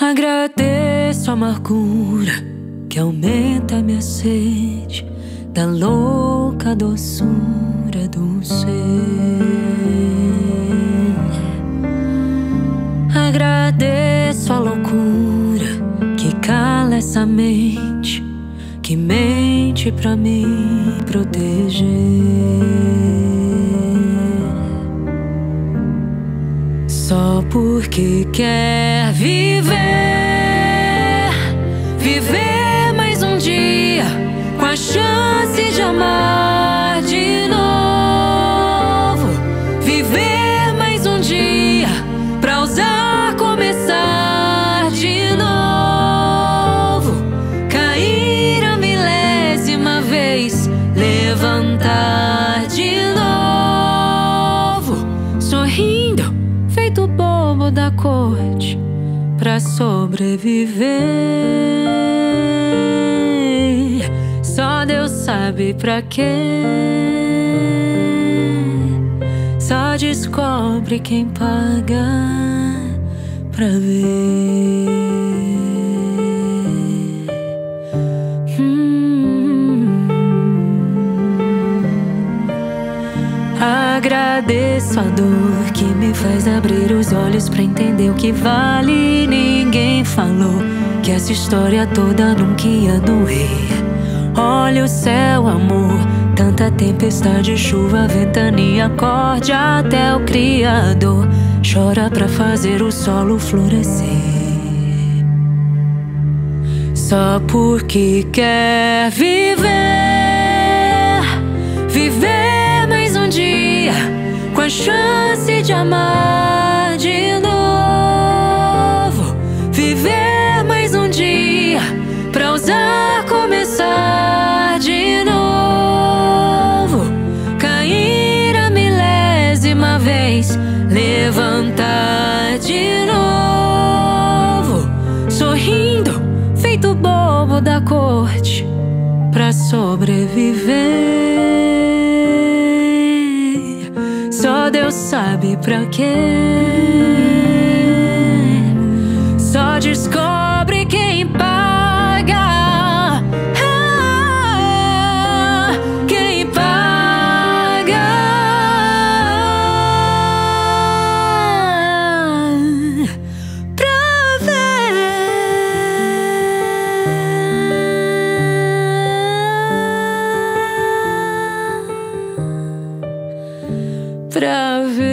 Agradeço a amargura que aumenta minha sede da louca doçura do ser. Agradeço a loucura que cala essa mente que mente pra me proteger. Só porque quer viver, viver mais um dia com a chance de amar de novo, viver mais um dia pra usar começar de novo, cair a milésima vez, levantar bobo da corte pra sobreviver. Só Deus sabe pra quê. Só descobre quem paga pra ver. Agradeço a dor que me faz abrir os olhos pra entender o que vale. Ninguém falou que essa história toda nunca ia doer. Olha o céu, amor. Tanta tempestade, chuva, ventania, acorde até o Criador. Chora pra fazer o solo florescer. Só porque quer viver com a chance de amar de novo, viver mais um dia pra usar começar de novo, cair a milésima vez, levantar de novo, sorrindo, feito bobo da corte pra sobreviver. Sabe pra quê. Só descobre pra ver.